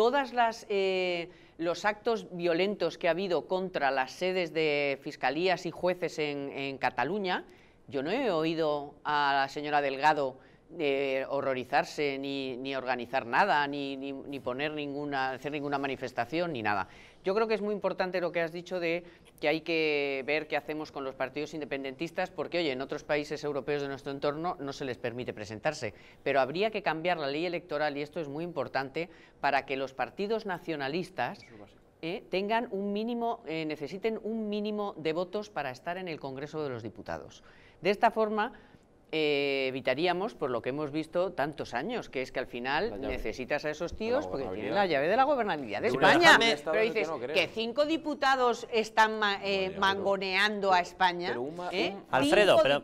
todas las los actos violentos que ha habido contra las sedes de fiscalías y jueces en, Cataluña, yo no he oído a la señora Delgado eh, horrorizarse, ni, organizar nada, ni, poner ninguna, hacer ninguna manifestación, ni nada. Yo creo que es muy importante lo que has dicho de que hay que ver qué hacemos con los partidos independentistas, porque, oye, en otros países europeos de nuestro entorno no se les permite presentarse, pero habría que cambiar la ley electoral, y esto es muy importante, para que los partidos nacionalistas eh, tengan un mínimo, eh, necesiten un mínimo de votos para estar en el Congreso de los Diputados. De esta forma, eh, evitaríamos, por lo que hemos visto tantos años, que es que al final necesitas a esos tíos porque tienen la llave de la gobernabilidad de España. Pero dices que cinco diputados están eh, mangoneando a España. Alfredo, pero